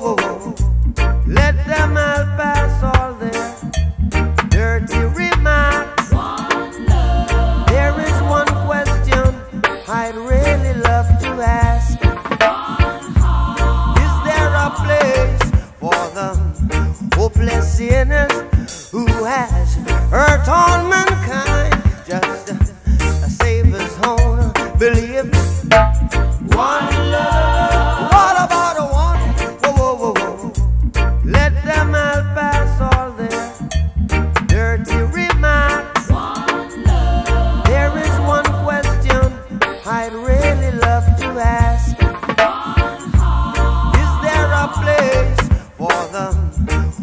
Let them all pass all their dirty remarks. There is one question I'd really love to ask. Is there a place for the hopeless sinners who has hurt all mankind? Just believe. One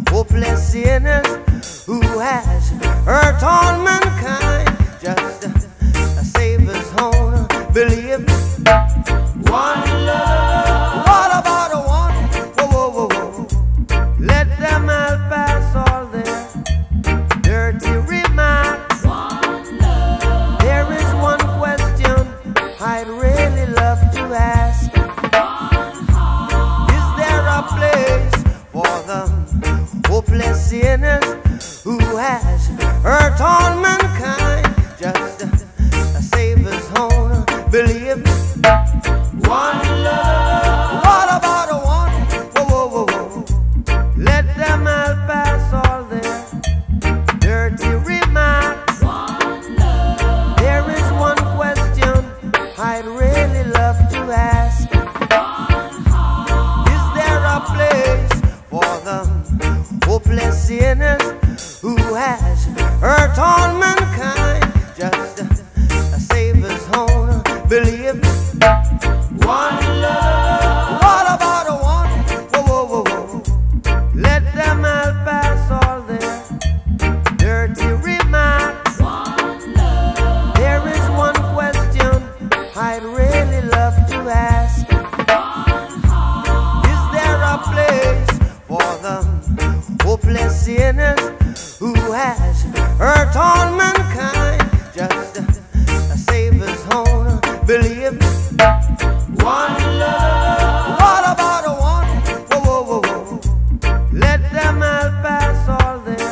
hopeless sinners who has hurt all mankind? Just a Savior's own believe. One sinners who has hurt all sinners who has sinners who has hurt all mankind? Just a Savior's own believe. One love. What about a one? Whoa, whoa, whoa, whoa. Let them all pass all their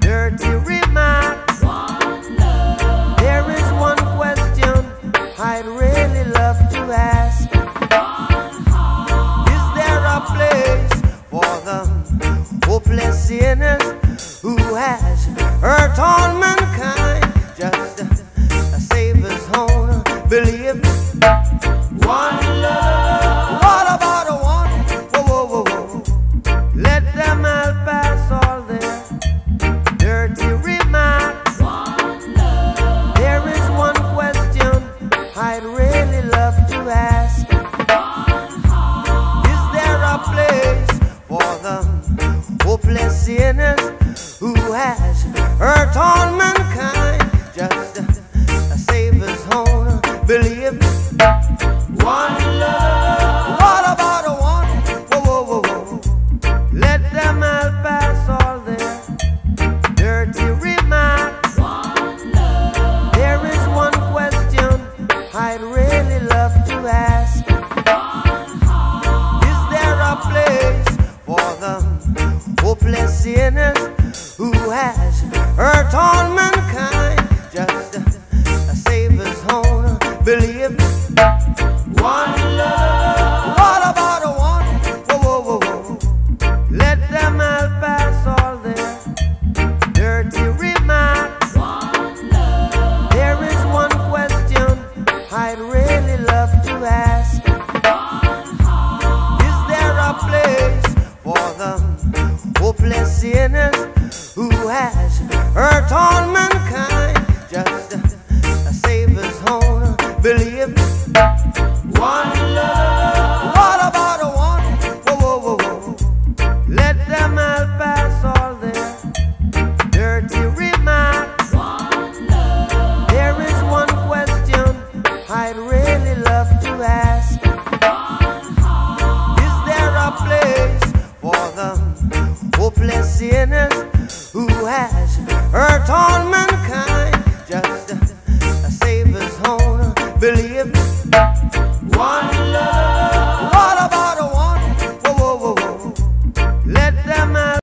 dirty remarks. One love. There is one question I'd really love to ask. Is there a place the hopeless sinners who has hurt all mankind? Just a Savior's own believe. One love. Who has hurt all hopeless sinners who has hurt all mankind? Just a Savior's own believe. One love. The hopeless sinners who has hurt all mankind? Just a Savior's own believe. Believe. One